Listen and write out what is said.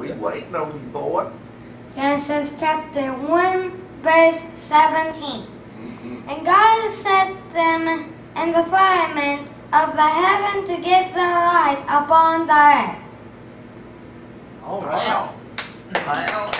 We waiting on you, boy. Genesis chapter 1, verse 17. Mm-hmm. And God set them in the firmament of the heaven to give them light upon the earth. All right. Wow. Wow wow.